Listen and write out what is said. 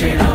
Chino.